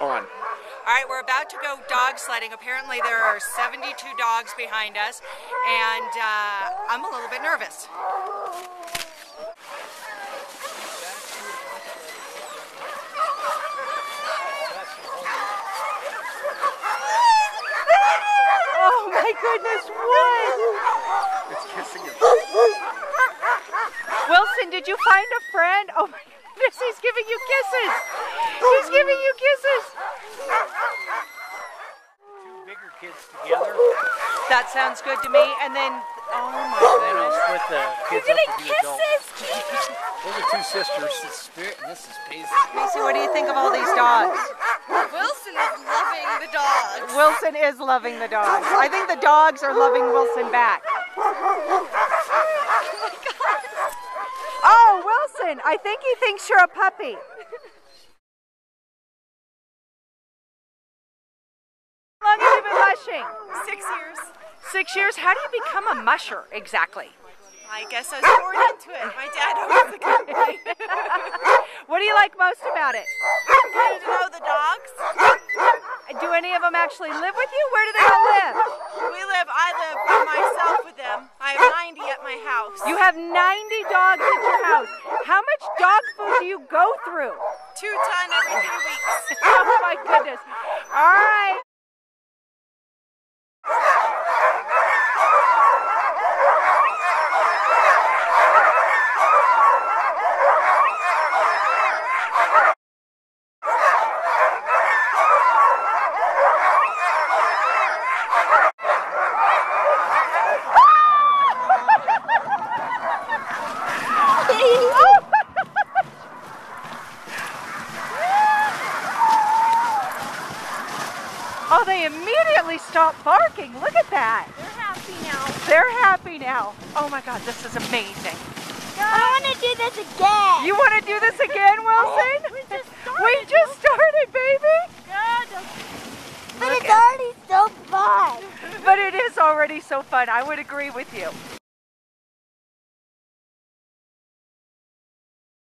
on. All right, we're about to go dog sledding. Apparently, there are 72 dogs behind us, and uh, I'm a little bit nervous. Oh my goodness, what? It's kissing him. Wilson, did you find a friend? Oh my goodness, he's giving you kisses. He's giving you kisses. Two bigger kids together. That sounds good to me. And then, oh my Then I'll goodness. split the kids up with the adults. Those are two sisters. This is Spirit and this is Paisley. Macy, what do you think of all these dogs? Wilson is loving the dogs. Wilson is loving the dogs. I think the dogs are loving Wilson back. Oh, Wilson, I think he thinks you're a puppy. Long have you been mushing? Six years. Six years? How do you become a musher exactly? I guess I was born into it. My dad owns the company. What do you like most about it? Getting to know the dogs. Do any of them actually live with you? Where do they all live? We live, I live by myself with them. I have 90 at my house. You have 90 dogs at your house. How much dog food do you go through? Two ton every three weeks. Oh my goodness. All right. Oh, they immediately stopped barking. Look at that. They're happy now. They're happy now. Oh my God, this is amazing. I want to do this again. You want to do this again, Wilson? Oh, we just We just started, baby. but it's already so fun. But it is already so fun. I would agree with you.